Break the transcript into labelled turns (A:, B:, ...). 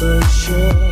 A: for sure.